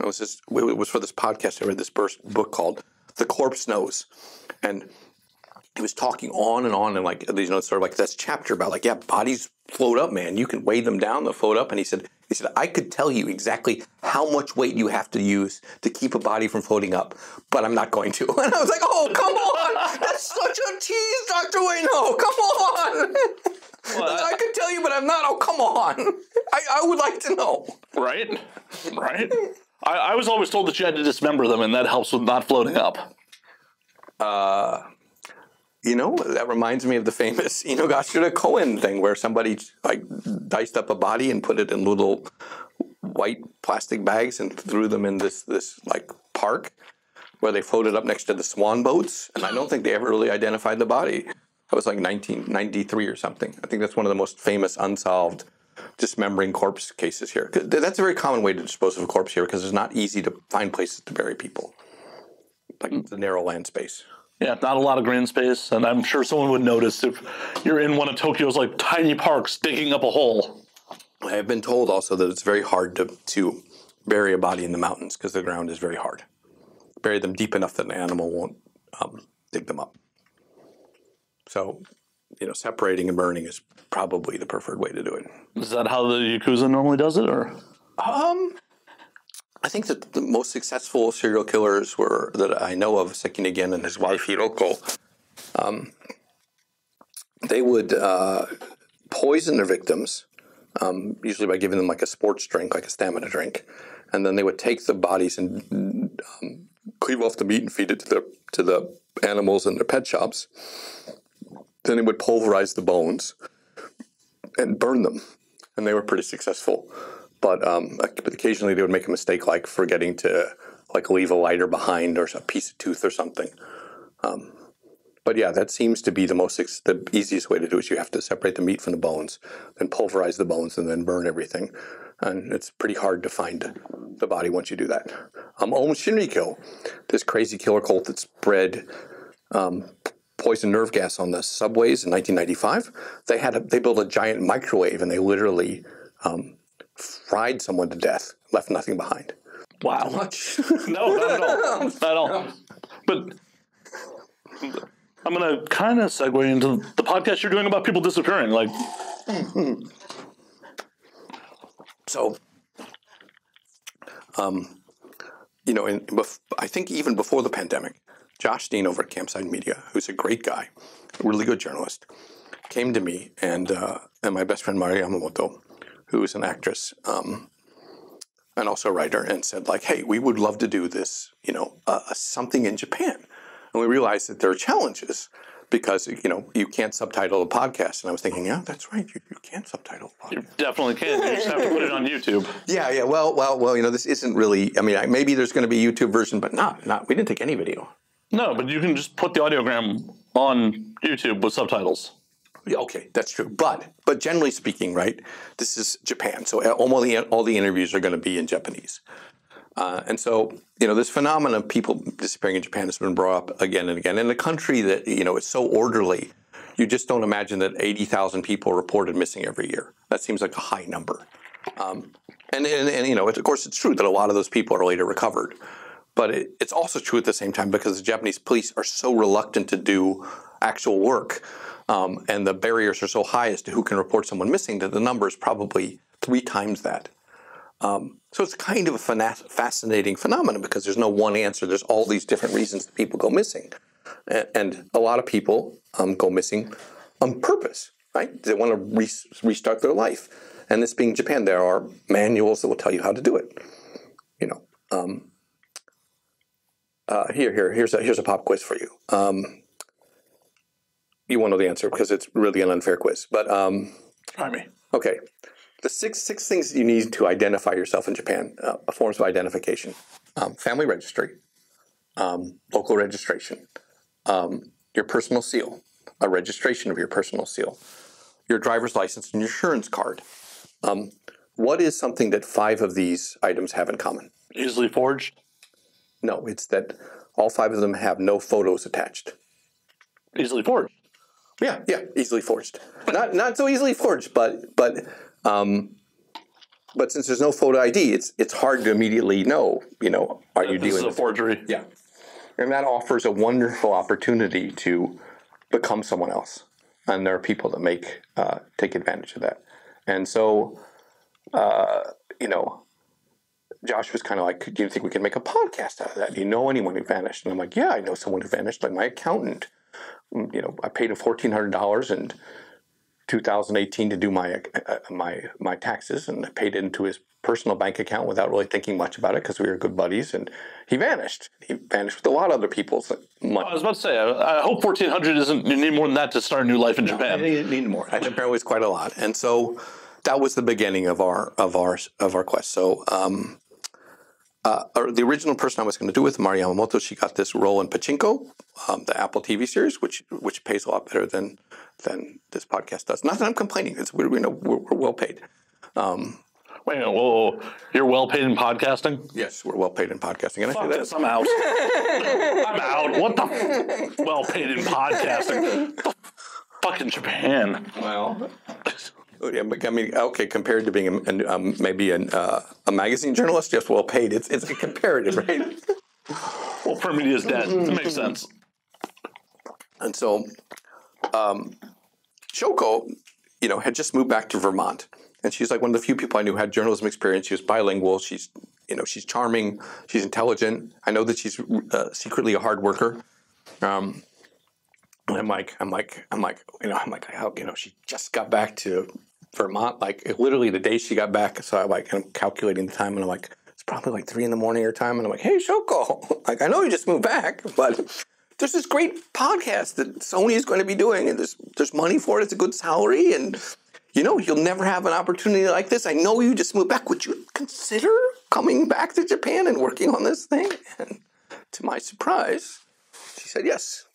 It was just it was for this podcast. I read this book called "The Corpse Knows," and he was talking on and on and like you know sort of like this chapter about like yeah bodies float up man. You can weigh them down they'll float up. And he said he said I could tell you exactly how much weight you have to use to keep a body from floating up but I'm not going to. And I was like oh come on. That's such a tease Dr. Wayno oh, come on. Well, I could tell you but I'm not. Oh come on. I, I would like to know. Right? Right? I, I was always told that you had to dismember them, and that helps with not floating up. Uh, You know, that reminds me of the famous Inokashira Koen thing where somebody like diced up a body and put it in little white plastic bags and threw them in this this like park where they floated up next to the swan boats. And I don't think they ever really identified the body. That was like 1993 or something. I think that's one of the most famous unsolved dismembering corpse cases here. That's a very common way to dispose of a corpse here because it's not easy to find places to bury people. Like the narrow land space. Yeah, not a lot of green space, and I'm sure someone would notice if you're in one of Tokyo's like tiny parks digging up a hole. I have been told also that it's very hard to, to bury a body in the mountains because the ground is very hard. Bury them deep enough that an animal won't um, dig them up. So, you know, separating and burning is probably the preferred way to do it. Is that how the Yakuza normally does it, or? Um, I think that the most successful serial killers were that I know of, Sekine Gen and his wife Hiroko. Um, they would uh, poison their victims, um, usually by giving them like a sports drink, like a stamina drink, and then they would take the bodies and um, cleave off the meat and feed it to the to the animals in their pet shops. Then they would pulverize the bones and burn them, and they were pretty successful but um, occasionally they would make a mistake like forgetting to like leave a lighter behind or a piece of tooth or something. Um, but yeah, that seems to be the most the easiest way to do it. You have to separate the meat from the bones, then pulverize the bones, and then burn everything. And it's pretty hard to find the body once you do that. Um, Aum Shinrikyo, this crazy killer cult that spread um, poison nerve gas on the subways in 1995. They had a, they built a giant microwave and they literally um, fried someone to death, left nothing behind. Wow. Much. No, not at all. Not at all. But I'm gonna kind of segue into the podcast you're doing about people disappearing. Like, so, um, you know, in, bef- I think even before the pandemic, Josh Dean over at Campside Media, who's a great guy, a really good journalist, came to me and uh, and my best friend Mari Yamamoto, who is an actress um, and also a writer, and said like, "Hey, we would love to do this, you know, uh, something in Japan." And we realized that there are challenges because you know you can't subtitle a podcast. And I was thinking, yeah, that's right, you, you can't subtitle a podcast. you definitely can. You just have to put it on YouTube. Yeah, yeah. Well, well, well. You know, this isn't really. I mean, I- maybe there's going to be a YouTube version, but not. Not. We didn't take any video. No, but you can just put the audiogram on YouTube with subtitles. Okay, that's true. But but generally speaking, right? This is Japan, so all the all the interviews are going to be in Japanese. Uh, and so, you know, this phenomenon of people disappearing in Japan has been brought up again and again. In a country that, you know, is so orderly, you just don't imagine that 80,000 people are reported missing every year. That seems like a high number. Um, and, and, and, you know, of course, it's true that a lot of those people are later recovered. But it, it's also true at the same time because the Japanese police are so reluctant to do actual work. Um, and the barriers are so high as to who can report someone missing that the number is probably three times that. Um, so it's kind of a fascinating phenomenon because there's no one answer. There's all these different reasons that people go missing, and, and a lot of people um, go missing on purpose. Right? They want to re- restart their life, and this being Japan, there are manuals that will tell you how to do it. You know, um, uh, here, here, here's a here's a pop quiz for you. You won't know the answer because it's really an unfair quiz, but um, Try me. Okay. The six six things you need to identify yourself in Japan, uh, forms of identification: um, family registry, um, local registration, um, your personal seal, a registration of your personal seal, your driver's license, and your insurance card. Um, what is something that five of these items have in common? Easily forged. No, it's that all five of them have no photos attached. Easily forged. Yeah, yeah, easily forged. Not not so easily forged, but but um, but since there's no photo ID, it's it's hard to immediately know. You know, are you This is dealing a with? forgery. Yeah, and that offers a wonderful opportunity to become someone else, and there are people that make uh, take advantage of that. And so, uh, you know, Josh was kind of like, "Do you think we can make a podcast out of that? Do you know anyone who vanished?" And I'm like, "Yeah, I know someone who vanished. Like my accountant. You know, I paid him fourteen hundred dollars in 2018 to do my uh, my my taxes, and I paid it into his personal bank account without really thinking much about it because we were good buddies. And he vanished. He vanished with a lot of other people's money. I was about to say, I, I hope 1400 isn't, need more than that to start a new life in I Japan. need, need more. I think apparently it's quite a lot, and so that was the beginning of our of our of our quest. So. Um, uh, or the original person I was going to do with Mari Yamamoto, she got this role in Pachinko, um, the Apple TV series, which which pays a lot better than than this podcast does. Not that I'm complaining; it's we, we know we're, we're well paid. Um, Wait a minute, whoa, whoa. You're well paid in podcasting? Yes, we're well paid in podcasting, and I Fuck say this, that. I'm out. I'm out. What the f- well paid in podcasting? The fucking Japan. Well, yeah, but I mean, okay, compared to being a, um, maybe an, uh, a magazine journalist, yes, well paid. It's it's a comparative, right? Well, per media is dead. It makes sense. And so, um, Shoko, you know, had just moved back to Vermont, and she's like one of the few people I knew had journalism experience. She was bilingual. She's, you know, she's charming. She's intelligent. I know that she's uh, secretly a hard worker. Um, and I'm like, I'm like, I'm like, you know, I'm like, how, you know, she just got back to Vermont, like literally the day she got back. So I like, I'm calculating the time, and I'm like, it's probably like three in the morning your time, and I'm like, hey, Shoko, like I know you just moved back, but there's this great podcast that Sony is going to be doing, and there's there's money for it. It's a good salary, and you know you'll never have an opportunity like this. I know you just moved back. Would you consider coming back to Japan and working on this thing? And to my surprise, she said yes.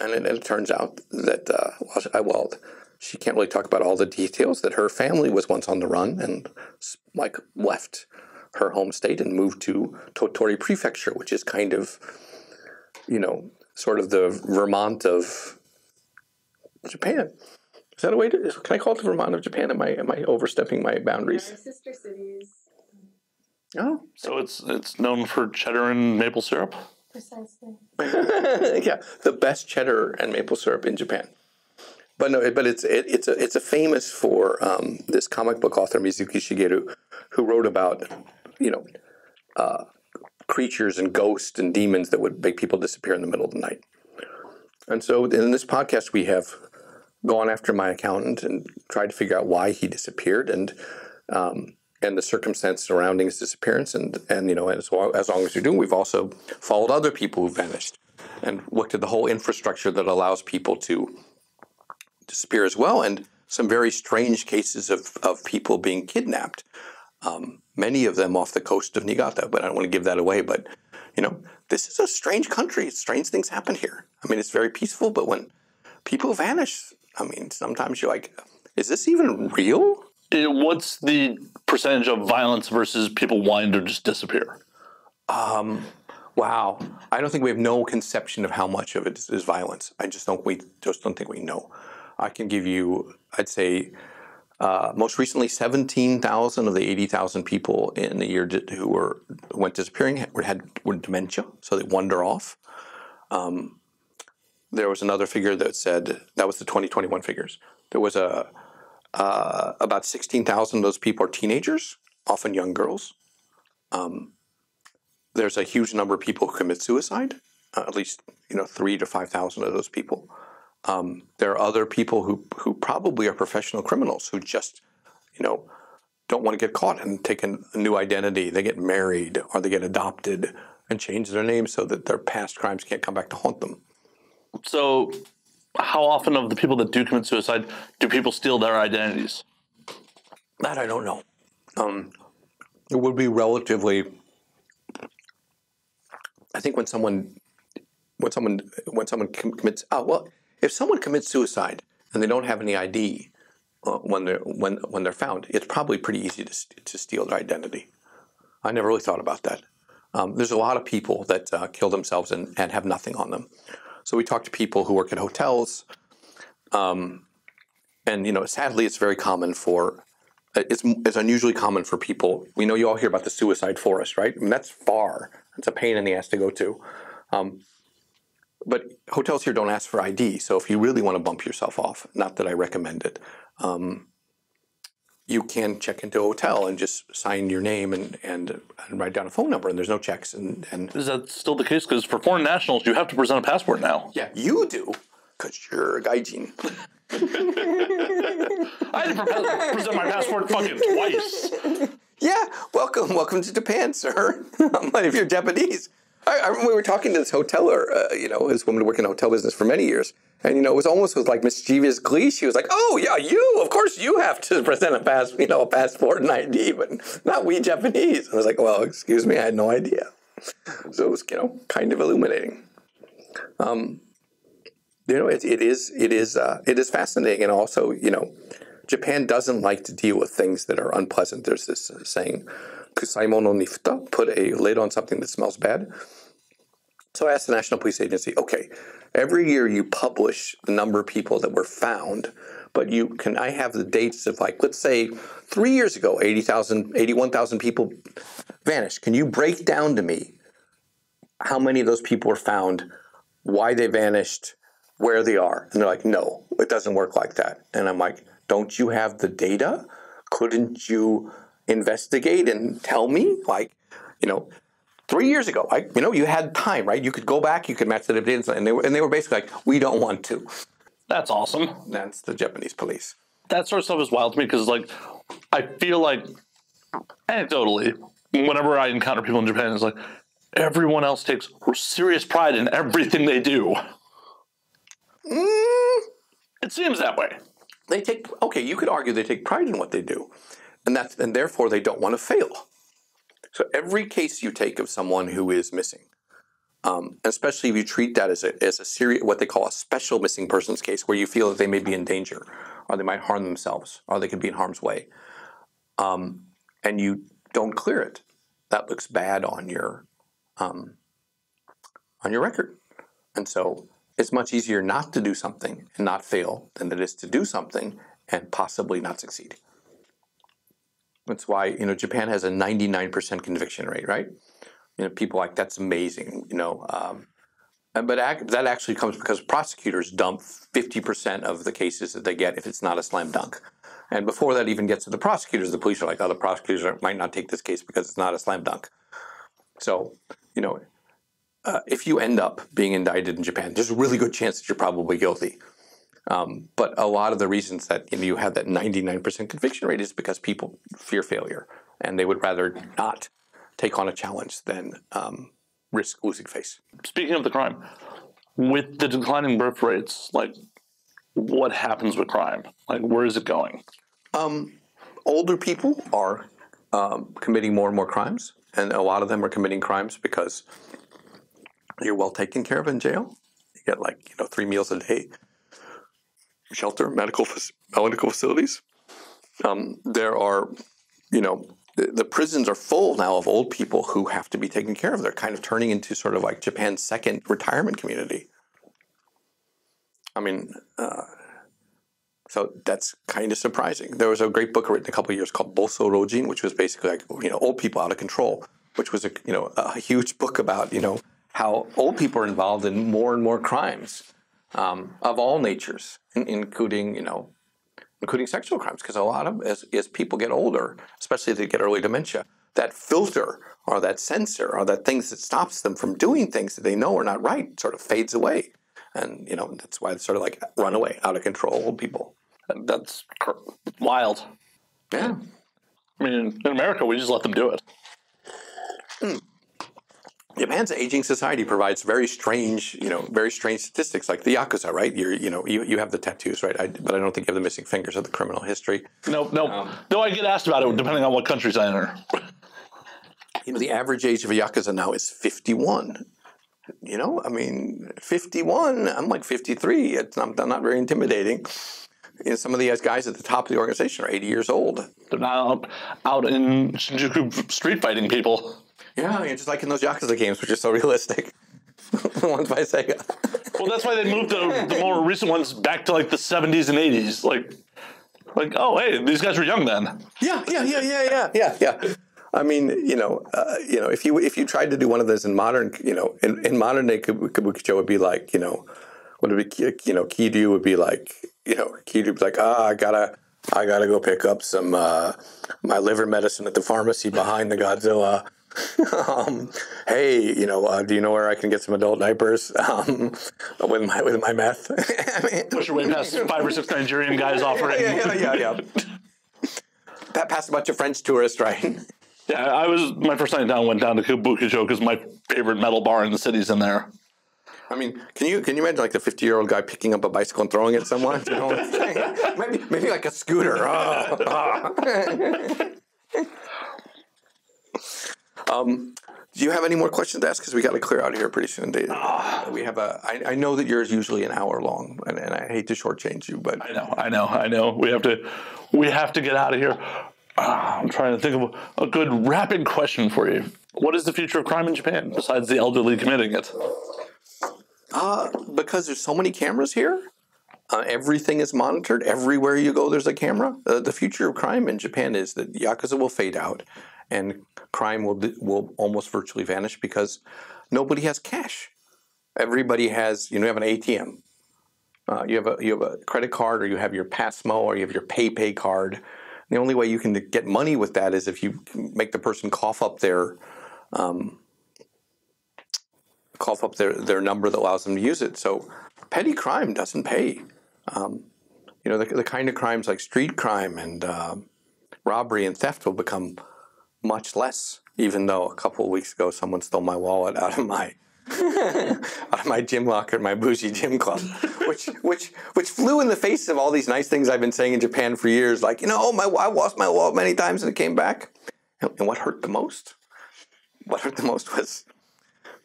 And it, it turns out that uh, I, well, she can't really talk about all the details. That her family was once on the run and like left her home state and moved to Tottori Prefecture, which is kind of you know, sort of the Vermont of Japan. Is that a way to? is- Can I call it the Vermont of Japan? Am I am I overstepping my boundaries? sister cities. Oh, So it's it's known for cheddar and maple syrup. Precisely. yeah, the best cheddar and maple syrup in Japan. But no, but it's it, it's a it's a famous for um, this comic book author Mizuki Shigeru, who wrote about you know uh, creatures and ghosts and demons that would make people disappear in the middle of the night. And so in this podcast, we have gone after my accountant and tried to figure out why he disappeared and um, and the circumstance surrounding his disappearance. And and you know as long, as long as you're doing, we've also followed other people who vanished and looked at the whole infrastructure that allows people to disappear as well, and some very strange cases of, of people being kidnapped. Um, many of them off the coast of Niigata, but I don't want to give that away. But you know, this is a strange country. Strange things happen here. I mean, it's very peaceful, but when people vanish, I mean, sometimes you're like, is this even real? What's the percentage of violence versus people wanting to just disappear? Wow, I don't think we have no conception of how much of it is, is violence. I just don't. We just don't think we know. I can give you, I'd say, uh, most recently, seventeen thousand of the eighty thousand people in the year who were went disappearing had, had were dementia, so they wander off. Um, there was another figure that said that was the twenty twenty one figures. There was a uh, about sixteen thousand of those people are teenagers, often young girls there's a huge number of people who commit suicide. Uh, at least you know three to five thousand of those people. Um, there are other people who who probably are professional criminals who just you know don't want to get caught and take a new identity. They get married or they get adopted and change their name so that their past crimes can't come back to haunt them. So, how often of the people that do commit suicide do people steal their identities? That I don't know. Um, it would be relatively. I think when someone, when someone, when someone commits, oh well, if someone commits suicide and they don't have any ID uh, when they're when when they're found, it's probably pretty easy to to steal their identity. I never really thought about that. Um, there's a lot of people that uh, kill themselves and, and have nothing on them. So we talk to people who work at hotels, um, and you know, sadly, it's very common for it's, it's unusually common for people. We know you all hear about the suicide forest, right? I mean, that's far. It's a pain in the ass to go to. Um, but hotels here don't ask for ID. So if you really want to bump yourself off, not that I recommend it, um, you can check into a hotel and just sign your name and, and, and write down a phone number, and there's no checks. And, and Is that still the case? Because for foreign nationals, you have to present a passport now. yeah, you do, because you're a gaijin. I had to pre- present my passport fucking twice. Yeah, welcome, welcome to Japan, sir. If you're Japanese, I, I remember we were talking to this hoteler, uh, you know, this woman who worked in the hotel business for many years, and you know, it was almost with like mischievous glee. She was like, "Oh yeah, you, of course, you have to present a pass, you know, a passport and ID, but not we Japanese." I was like, "Well, excuse me, I had no idea." So it was, you know, kind of illuminating. Um, you know, it, it is, it is, uh, it is fascinating, and also, you know, Japan doesn't like to deal with things that are unpleasant. There's this saying, "Kusaimono ni put a lid on something that smells bad. So I asked the National Police Agency, okay, every year you publish the number of people that were found, but you can I have the dates of like let's say three years ago, 80,000, 81,000 people vanished. Can you break down to me how many of those people were found, why they vanished, where they are? And they're like, no, it doesn't work like that. And I'm like, don't you have the data? Couldn't you investigate and tell me? Like, you know, three years ago, I, you know, you had time, right? You could go back, you could match the evidence, and they were, and they were basically like, we don't want to. That's awesome. That's the Japanese police. That sort of stuff is wild to me because, like, I feel like anecdotally, whenever I encounter people in Japan, it's like everyone else takes serious pride in everything they do. Mm. It seems that way. They take okay. You could argue they take pride in what they do, and that's and therefore they don't want to fail. So every case you take of someone who is missing, um, especially if you treat that as a as a serious what they call a special missing persons case, where you feel that they may be in danger, or they might harm themselves, or they could be in harm's way, um, and you don't clear it, that looks bad on your um, on your record, and so it's much easier not to do something and not fail than it is to do something and possibly not succeed. That's why you know Japan has a 99% conviction rate, right? You know, people like that's amazing, you know. Um, but ac- that actually comes because prosecutors dump 50% of the cases that they get if it's not a slam dunk. And before that even gets to the prosecutors, the police are like, "Oh, the prosecutors might not take this case because it's not a slam dunk." So, you know, uh, if you end up being indicted in Japan, there's a really good chance that you're probably guilty. Um, but a lot of the reasons that you, know, you have that 99% conviction rate is because people fear failure and they would rather not take on a challenge than um, risk losing face. Speaking of the crime, with the declining birth rates, like, what happens with crime? Like, where is it going? Um, older people are um, committing more and more crimes, and a lot of them are committing crimes because you're well taken care of in jail. You get like you know three meals a day, shelter, medical medical facilities. Um, there are, you know, the, the prisons are full now of old people who have to be taken care of. They're kind of turning into sort of like Japan's second retirement community. I mean, uh, so that's kind of surprising. There was a great book written a couple of years called Boso Rojin, which was basically like you know old people out of control, which was a you know a huge book about you know how old people are involved in more and more crimes um, of all natures, in, including you know including sexual crimes, because a lot of as, as people get older, especially as they get early dementia, that filter or that sensor or that things that stops them from doing things that they know are not right sort of fades away, and you know that's why it's sort of like runaway, out of control old people. That's cr- wild. Yeah. I mean, in America, we just let them do it. Japan's aging society provides very strange, you know, very strange statistics, like the yakuza, right? You're, you know, you, you have the tattoos, right? I, but I don't think you have the missing fingers or the criminal history. No, no, um, no. I get asked about it depending on what countries I enter. You know, the average age of a yakuza now is 51. You know, I mean, 51. I'm like 53. It's not, not very intimidating. You know, some of these guys at the top of the organization are 80 years old. They're not out, out in Shinjuku street fighting people. Yeah, you're just like in those yakuza games, which are so realistic. the ones by Sega. Well, that's why they moved the, the more recent ones back to like the 70s and 80s. Like, like, oh, hey, these guys were young then. Yeah, yeah, yeah, yeah, yeah, yeah, yeah. I mean, you know, uh, you know, if you if you tried to do one of those in modern, you know, in, in modern day kabukicho would be like, you know, would it be, you know, Kiryu would be like, you know, Kiryu would be like, ah, I gotta, I gotta go pick up some uh, my liver medicine at the pharmacy behind the Godzilla. um, hey, you know, uh, do you know where I can get some adult diapers um, with my with my meth? I mean, Push your way past five or six Nigerian guys offering. yeah, yeah, yeah, yeah. Pa- Past a bunch of French tourists, right? Yeah, I was my first night down. Went down to Kabukicho because my favorite metal bar in the city's in there. I mean, can you can you imagine like the fifty year old guy picking up a bicycle and throwing it at someone? You know what I'm saying? maybe maybe like a scooter. Oh, oh. Um, Do you have any more questions to ask? Because we got to clear out of here pretty soon. Dave. we have a. I, I know that yours usually an hour long, and, and I hate to shortchange you, but I know, I know, I know. We have to, we have to get out of here. Ah, I'm trying to think of a good rapid question for you. What is the future of crime in Japan besides the elderly committing it? uh, because there's so many cameras here, uh, everything is monitored. Everywhere you go, there's a camera. Uh, the future of crime in Japan is that yakuza will fade out, and crime will will almost virtually vanish because nobody has cash. Everybody has you know you have an ATM. Uh, you have a you have a credit card, or you have your Pasmo, or you have your PayPay card. The only way you can get money with that is if you make the person cough up their um, cough up their, their number that allows them to use it. So petty crime doesn't pay. Um, you know, the, the kind of crimes like street crime and um robbery and theft will become much less. Even though a couple of weeks ago someone stole my wallet out of my out of my gym locker at my bougie gym club, which which which flew in the face of all these nice things I've been saying in Japan for years. Like you know, oh my, I lost my wallet many times and it came back. And, and what hurt the most? What hurt the most was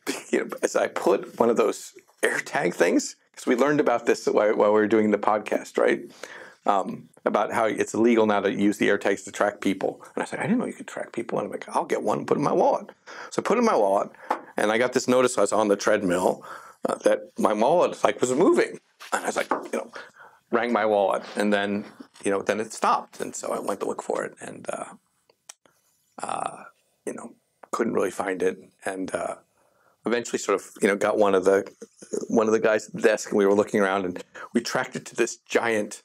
you know, as I put one of those AirTag things, because we learned about this while, while we were doing the podcast, right? Um, about how it's illegal now to use the AirTags to track people. And I said, I didn't know you could track people. And I'm like, I'll get one and put it in my wallet. So I put it in my wallet, and I got this notice I was on the treadmill uh, that my wallet like was moving. And I was like, you know, rang my wallet, and then you know, then it stopped. And so I went to look for it, and uh, uh, you know, couldn't really find it, and uh, eventually sort of you know got one of the one of the guys at the desk and we were looking around and we tracked it to this giant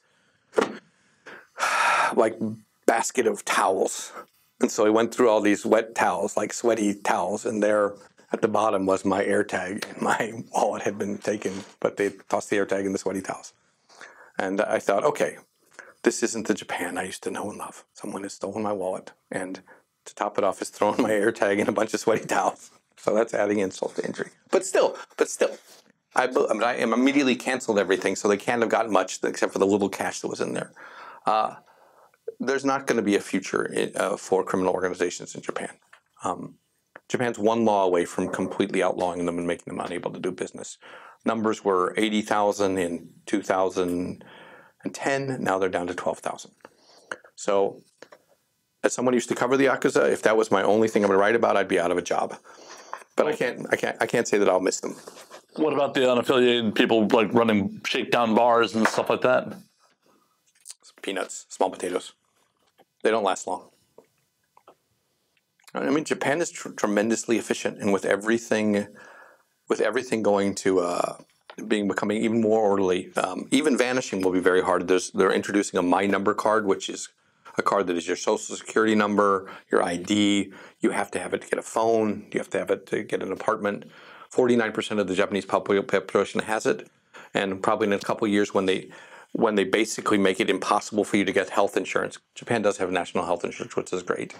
like basket of towels. And so we went through all these wet towels like sweaty towels and there at the bottom was my air tag my wallet had been taken but they tossed the air tag in the sweaty towels. And i thought okay this isn't the japan i used to know and love. Someone has stolen my wallet and to top it off is throwing my air tag in a bunch of sweaty towels. So that's adding insult to injury. But still, but still, I, I, mean, I immediately canceled everything, so they can't have gotten much except for the little cash that was in there. Uh, there's not going to be a future in, uh, for criminal organizations in Japan. Um, Japan's one law away from completely outlawing them and making them unable to do business. Numbers were 80,000 in 2010. Now they're down to 12,000. So, as someone who used to cover the Yakuza, if that was my only thing I'm going to write about, I'd be out of a job but I can't, I can't, I can't say that I'll miss them. What about the unaffiliated people like running shakedown bars and stuff like that? Peanuts, small potatoes. They don't last long. I mean, Japan is tr- tremendously efficient, and with everything, with everything going to uh, being becoming even more orderly, um, even vanishing will be very hard. There's, they're introducing a My Number card, which is a card that is your social security number, your ID. You have to have it to get a phone. You have to have it to get an apartment. 49% of the Japanese population has it, and probably in a couple years when they when they basically make it impossible for you to get health insurance. Japan does have national health insurance, which is great.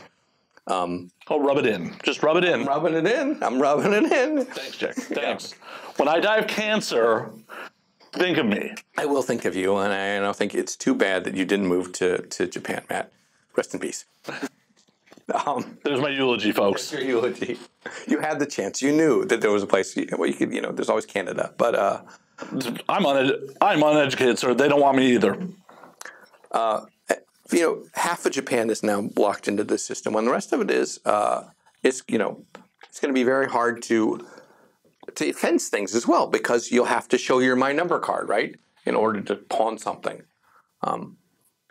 Um, oh, rub it in. Just rub it in. I'm rubbing it in. I'm rubbing it in. Thanks, Jack. Thanks. when I die of cancer, think of me. I will think of you, and I, and I think it's too bad that you didn't move to, to Japan, Matt. Rest in peace. Um, There's my eulogy, folks. Your eulogy. You had the chance. You knew that there was a place where you could, you know, there's always Canada, but uh, I'm un- I'm uneducated, sir. They don't want me either. Uh, you know, half of Japan is now locked into this system. When the rest of it is, uh, it's you know, it's going to be very hard to to fence things as well because you'll have to show your my number card, right, in order to pawn something. Um,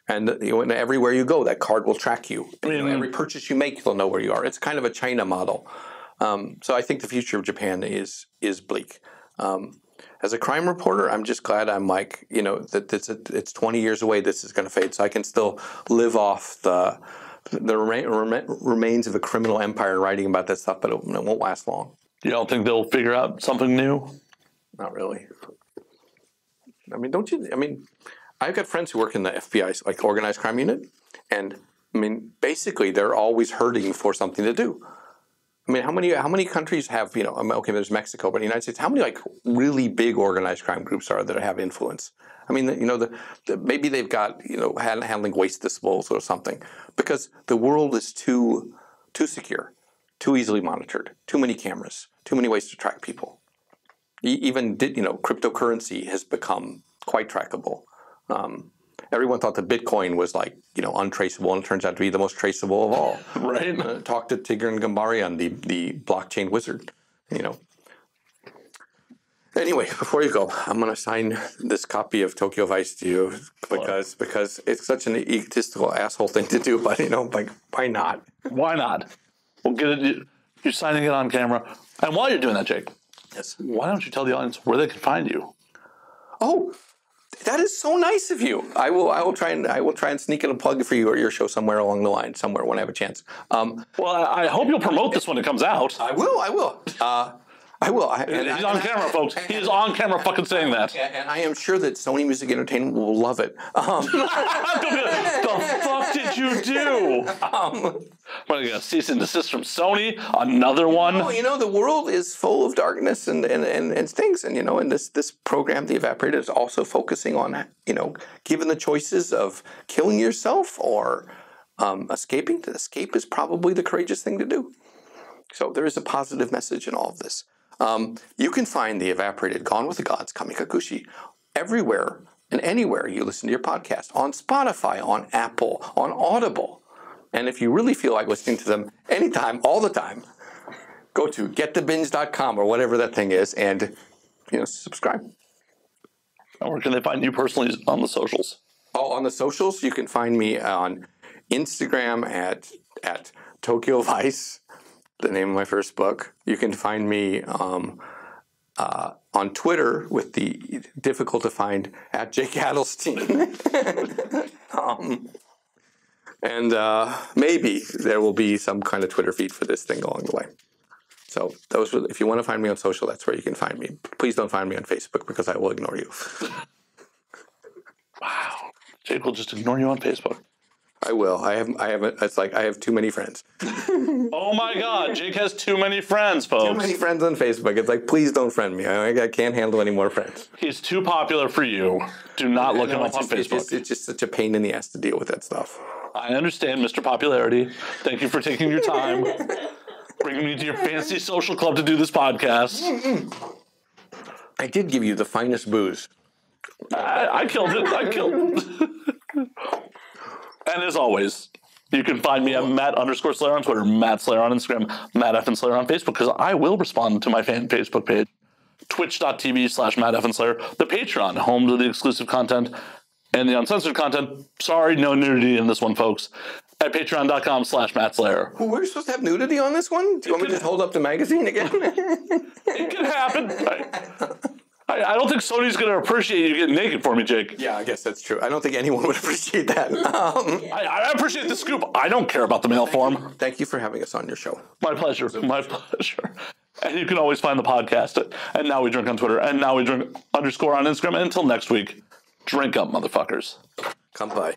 and you know, everywhere you go, that card will track you. Mean, you know, every purchase you make, they'll know where you are. It's kind of a China model. Um, so I think the future of Japan is is bleak. Um, as a crime reporter, I'm just glad I'm like you know that it's it's 20 years away. This is going to fade, so I can still live off the the remains of a criminal empire writing about that stuff, but it, it won't last long. You don't think they'll figure out something new? Not really. I mean, don't you? I mean, I've got friends who work in the FBI's like organized crime unit, and I mean, basically, they're always hurting for something to do. I mean, how many how many countries have you know? Okay, there's Mexico, but the United States, how many like really big organized crime groups are that have influence? I mean, you know, the, the, maybe they've got you know handling waste disposal or something because the world is too too secure. too easily monitored, too many cameras, too many ways to track people. Even did you know cryptocurrency has become quite trackable. Um, everyone thought that Bitcoin was like you know untraceable, and it turns out to be the most traceable of all. Right? Uh, talk to Tigran Gambaryan, the the blockchain wizard. You know. Anyway, before you go, I'm going to sign this copy of Tokyo Vice to you because because it's such an egotistical asshole thing to do. But you know, like why not? Why not? We'll get it. You're signing it on camera. And while you're doing that, Jake, Yes. why don't you tell the audience where they can find you? Oh, that is so nice of you. I will I will try and I will try and sneak in a plug for you or your show somewhere along the line, somewhere when I have a chance. Um, Well, I, I hope you'll promote this when it comes out. I will. I will. Uh, I will. I, and He's on and I- camera, folks. He is on camera fucking saying that. And I am sure that Sony Music Entertainment will love it. Um, the fuck did you do? um, What, you got a cease and desist from Sony? Another one? well, you know, the world is full of darkness and, and, and, and things. And, you know, and this, this program, The Evaporated, is also focusing on, you know, given the choices of killing yourself or um, escaping, to escape is probably the courageous thing to do. So there is a positive message in all of this. Um, you can find The Evaporated Gone with the Gods, Kamikakushi, everywhere and anywhere you listen to your podcast on Spotify, on Apple, on Audible. And if you really feel like listening to them anytime, all the time, go to getthebinge.com or whatever that thing is and you know subscribe. Or can they find you personally on the socials? Oh, on the socials, you can find me on Instagram at at Tokyo Vice, the name of my first book. You can find me um, uh, on Twitter with the difficult to find at Jake Adelstein. um, and uh, maybe there will be some kind of Twitter feed for this thing along the way. So those, were, if you want to find me on social, that's where you can find me. Please don't find me on Facebook because I will ignore you. Wow. Jake will just ignore you on Facebook. I will. I have. I have. It's like I have too many friends. Oh my god, Jake has too many friends, folks. Too many friends on Facebook. It's like, please don't friend me. I, I can't handle any more friends. He's too popular for you. Do not look him up on just, it's, Facebook. just, it's just such a pain in the ass to deal with that stuff. I understand, Mr. Popularity. Thank you for taking your time, bringing me to your fancy social club to do this podcast. I did give you the finest booze. I, I killed it. I killed it. and as always, you can find me at Matt underscore Slayer on Twitter, Matt Slayer on Instagram, Matt F. Slayer on Facebook, because I will respond to my fan Facebook page. Twitch.tv slash Matt F. Slayer, the Patreon, home to the exclusive content and the uncensored content. Sorry, no nudity in this one, folks. At patreon.com slash Matt Slayer. We're supposed to have nudity on this one. Do you want me to just hold up the magazine again? It can happen. I, I, don't think Sony's going to appreciate you getting naked for me, Jake. yeah, I guess that's true. I don't think anyone would appreciate that. Um, I, I appreciate the scoop. I don't care about the mail form. thank you for having us on your show. My pleasure. My pleasure. And you can always find the podcast at and now we drink on Twitter and now we drink underscore on Instagram. And until next week, drink up, motherfuckers. Come by.